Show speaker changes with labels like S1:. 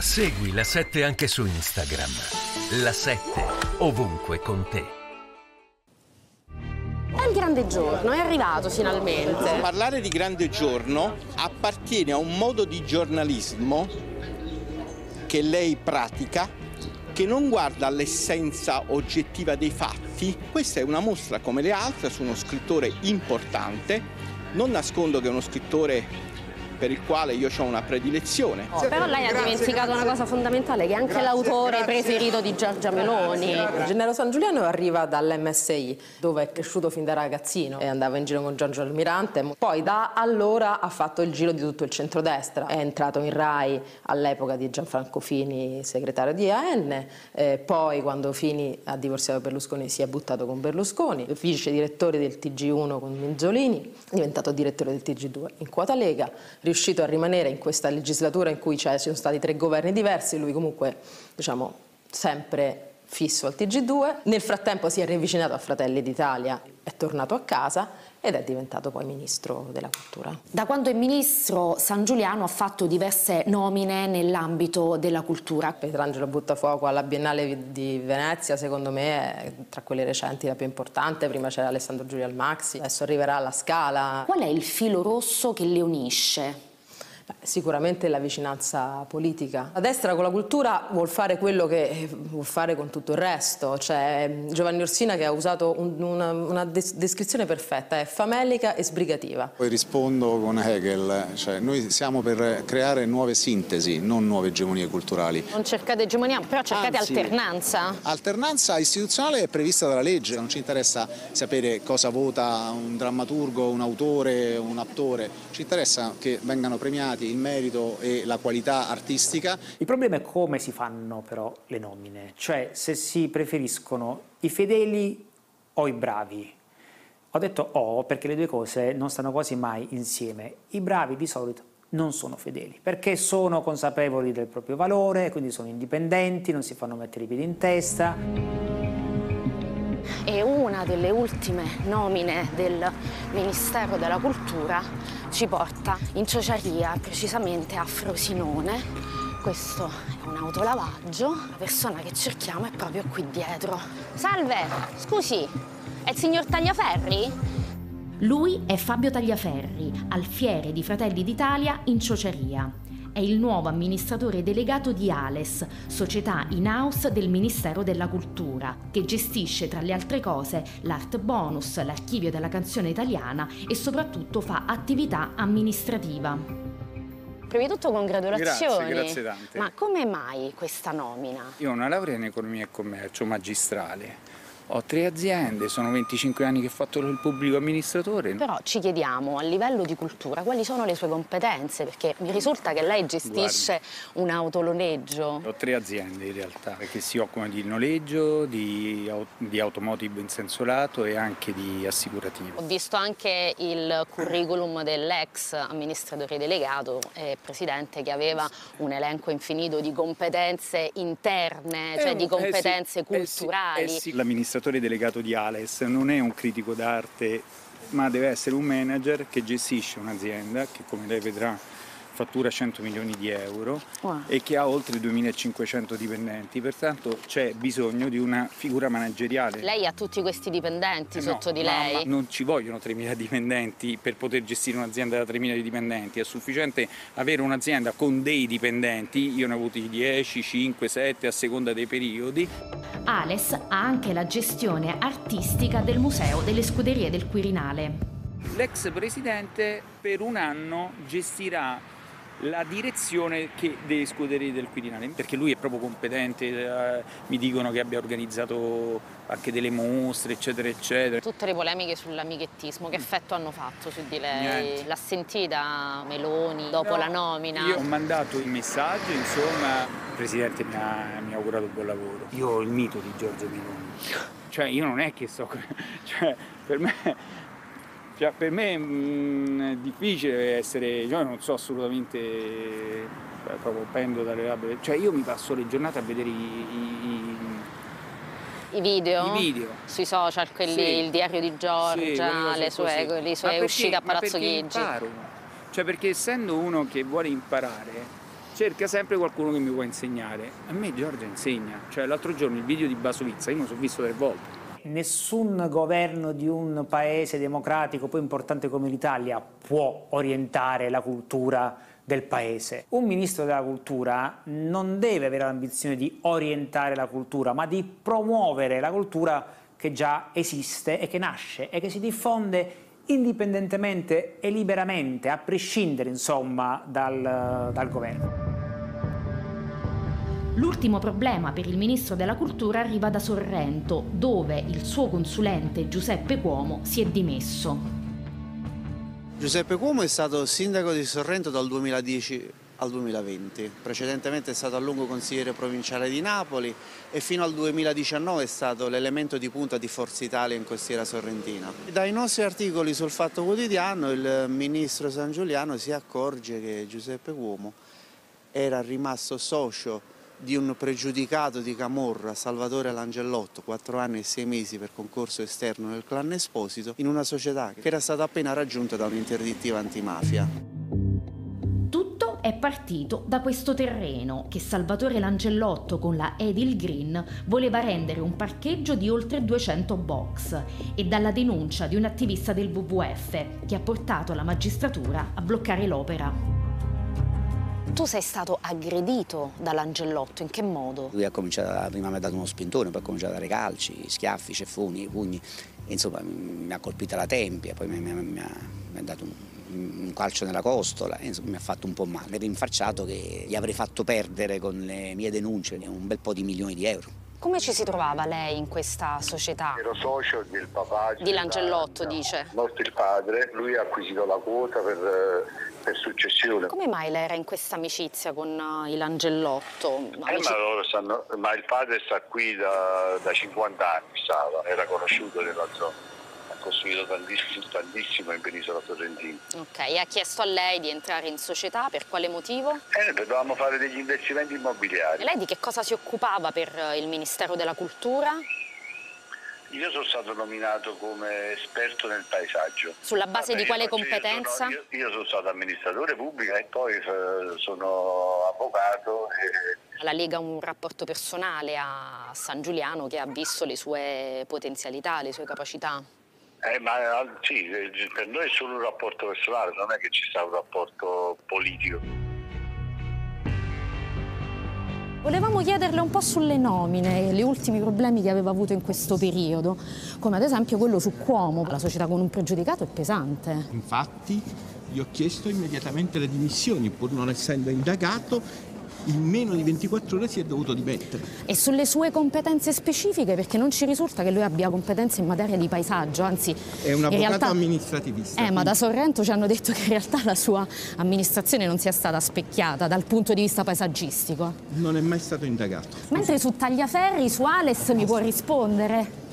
S1: Segui la 7 anche su Instagram. La 7 ovunque con te.
S2: È il grande giorno, è arrivato finalmente.
S3: Parlare di grande giorno appartiene a un modo di giornalismo che lei pratica che non guarda all'essenza oggettiva dei fatti. Questa è una mostra come le altre su uno scrittore importante. Non nascondo che è uno scrittore per il quale io ho una predilezione.
S2: Oh, però lei ha dimenticato una cosa fondamentale, che è anche l'autore preferito di Giorgia Meloni.
S4: Gennaro San Giuliano arriva dall'MSI, dove è cresciuto fin da ragazzino e andava in giro con Giorgio Almirante. Poi da allora ha fatto il giro di tutto il centrodestra. È entrato in RAI all'epoca di Gianfranco Fini, segretario di AN. Eh, poi quando Fini ha divorziato Berlusconi si è buttato con Berlusconi. Vice direttore del TG1 con Minzolini, è diventato direttore del TG2 in quota Lega riuscito a rimanere in questa legislatura in cui ci sono stati tre governi diversi, lui comunque diciamo sempre fisso al TG2, nel frattempo si è riavvicinato a Fratelli d'Italia, è tornato a casa ed è diventato poi ministro della cultura.
S2: Da quando è ministro San Giuliano ha fatto diverse nomine nell'ambito della cultura.
S4: Pietrangelo Buttafuoco alla Biennale di Venezia secondo me è tra quelle recenti la più importante, prima c'era Alessandro Giulio Almaxi, adesso arriverà alla Scala.
S2: Qual è il filo rosso che le unisce?
S4: Sicuramente la vicinanza politica. La destra con la cultura vuol fare quello che vuol fare con tutto il resto. Cioè, Giovanni Orsina che ha usato un, una, una, descrizione perfetta, è famelica e sbrigativa.
S5: Poi rispondo con Hegel, cioè, noi siamo per creare nuove sintesi, non nuove egemonie culturali.
S2: Non cercate egemonia, però cercate Anzi, alternanza.
S5: Alternanza istituzionale è prevista dalla legge, non ci interessa sapere cosa vota un drammaturgo, un autore, un attore, ci interessa che vengano premiati il merito e la qualità artistica.
S6: Il problema è come si fanno però le nomine, cioè se si preferiscono i fedeli o i bravi. Ho detto O perché le due cose non stanno quasi mai insieme. I bravi di solito non sono fedeli, perché sono consapevoli del proprio valore, quindi sono indipendenti, non si fanno mettere i piedi in testa.
S2: E una delle ultime nomine del Ministero della Cultura ci porta in ciociaria, precisamente a Frosinone. Questo è un autolavaggio, la persona che cerchiamo è proprio qui dietro. Salve, scusi, è il signor Tagliaferri?
S7: Lui è Fabio Tagliaferri, alfiere di Fratelli d'Italia in ciociaria. È il nuovo amministratore delegato di Ales, società in house del Ministero della Cultura, che gestisce tra le altre cose l'art bonus, l'archivio della canzone italiana e soprattutto fa attività amministrativa.
S2: Prima di tutto congratulazioni.
S8: Grazie, grazie tante.
S2: Ma come mai questa nomina?
S8: Io ho una laurea in economia e commercio magistrale ho tre aziende, sono 25 anni che ho fatto il pubblico amministratore.
S2: Però ci chiediamo a livello di cultura quali sono le sue competenze, perché mi risulta che lei gestisce Guardi, un autonoleggio.
S8: Ho tre aziende in realtà, che si occupano di noleggio, di, di automotive in senso lato e anche di assicurativo.
S2: Ho visto anche il curriculum dell'ex amministratore delegato e presidente che aveva un elenco infinito di competenze interne, cioè di competenze
S8: eh sì,
S2: culturali.
S8: Eh sì, eh sì. L'amministratore l'amministratore delegato di Ales. Non è un critico d'arte, ma deve essere un manager che gestisce un'azienda che, come lei vedrà, fattura 100 milioni di euro wow. e che ha oltre 2500 dipendenti, pertanto c'è bisogno di una figura manageriale.
S2: Lei ha tutti questi dipendenti eh sotto
S8: no,
S2: di lei?
S8: Ma non ci vogliono 3.000 dipendenti per poter gestire un'azienda da 3.000 dipendenti, è sufficiente avere un'azienda con dei dipendenti, io ne ho avuti 10, 5, 7 a seconda dei periodi.
S7: Ales ha anche la gestione artistica del Museo delle Scuderie del Quirinale.
S8: L'ex presidente per un anno gestirà la direzione che delle scuderie del Quirinale, perché lui è proprio competente, eh, mi dicono che abbia organizzato anche delle mostre, eccetera, eccetera.
S2: Tutte le polemiche sull'amichettismo, che effetto hanno fatto su di lei? L'ha sentita Meloni dopo no, la nomina?
S8: Io ho mandato il messaggio, insomma, il Presidente mi ha, mi ha augurato buon lavoro. Io ho il mito di Giorgio Meloni, cioè io non è che so, cioè per me cioè, per me mh, mm, è difficile essere, io non so assolutamente, cioè, proprio pendo dalle labbra, cioè io mi passo le giornate a vedere i, i,
S2: i video?
S8: I video.
S2: Sui social, quelli, sì. il diario di Giorgia, sì, le sue, le sue uscite a Palazzo Chigi.
S8: Cioè perché essendo uno che vuole imparare, cerca sempre qualcuno che mi può insegnare. A me Giorgia insegna, cioè l'altro giorno il video di Basovizza io me lo sono visto tre volte.
S6: Nessun governo di un paese democratico, poi importante come l'Italia, può orientare la cultura del paese. Un ministro della cultura non deve avere l'ambizione di orientare la cultura, ma di promuovere la cultura che già esiste e che nasce e che si diffonde indipendentemente e liberamente, a prescindere insomma dal, dal governo.
S7: L'ultimo problema per il ministro della cultura arriva da Sorrento, dove il suo consulente Giuseppe Cuomo si è dimesso.
S9: Giuseppe Cuomo è stato sindaco di Sorrento dal 2010 al 2020, precedentemente è stato a lungo consigliere provinciale di Napoli e fino al 2019 è stato l'elemento di punta di Forza Italia in costiera sorrentina. Dai nostri articoli sul Fatto Quotidiano il ministro San Giuliano si accorge che Giuseppe Cuomo era rimasto socio di un pregiudicato di Camorra, Salvatore Langellotto, 4 anni e 6 mesi per concorso esterno nel clan Esposito, in una società che era stata appena raggiunta da un'interdittiva antimafia.
S7: Tutto è partito da questo terreno che Salvatore Langellotto con la Edil Green voleva rendere un parcheggio di oltre 200 box e dalla denuncia di un attivista del WWF che ha portato la magistratura a bloccare l'opera.
S2: Tu sei stato aggredito dall'Angellotto, in che modo?
S10: Lui ha cominciato, prima mi ha dato uno spintone, poi ha cominciato a dare calci, schiaffi, ceffoni, pugni, insomma mi ha colpito la tempia, poi mi, mi, mi, ha, mi ha, dato un, un, calcio nella costola, insomma mi ha fatto un po' male, rinfacciato che gli avrei fatto perdere con le mie denunce un bel po' di milioni di euro.
S2: Come ci si trovava lei in questa società?
S11: Ero socio del papà
S2: di Langellotto, dice.
S11: Nostro il padre, lui ha acquisito la quota per per successione.
S2: Come mai lei era in questa amicizia con uh, il Angellotto?
S11: Eh, ma, sanno, ma, il padre sta qui da, da 50 anni, stava, era conosciuto nella zona. Ha costruito tantissimo, tantissimo in Penisola Sorrentina.
S2: Ok, e ha chiesto a lei di entrare in società, per quale motivo?
S11: Eh, dovevamo fare degli investimenti immobiliari.
S2: E lei di che cosa si occupava per uh, il Ministero della Cultura?
S11: Io sono stato nominato come esperto nel paesaggio.
S2: Sulla base Vabbè, di quale competenza?
S11: Io, io, sono stato amministratore pubblico e poi eh, sono avvocato. E...
S2: La Lega ha un rapporto personale a San Giuliano che ha visto le sue potenzialità, le sue capacità.
S11: Eh, ma sì, per noi è solo un rapporto personale, non è che ci sia un rapporto politico.
S2: Volevamo chiederle un po' sulle nomine e gli ultimi problemi che aveva avuto in questo periodo, come ad esempio quello su Cuomo, la società con un pregiudicato è pesante.
S3: Infatti gli ho chiesto immediatamente le dimissioni, pur non essendo indagato, in meno di 24 ore si è dovuto dimettere.
S2: E sulle sue competenze specifiche, perché non ci risulta che lui abbia competenze in materia di paesaggio, anzi...
S3: È un avvocato
S2: realtà,
S3: amministrativista.
S2: Eh, ma da Sorrento ci hanno detto che in realtà la sua amministrazione non sia stata specchiata dal punto di vista paesaggistico.
S3: Non è mai stato indagato.
S2: Mentre su Tagliaferri, su Ales mi può rispondere?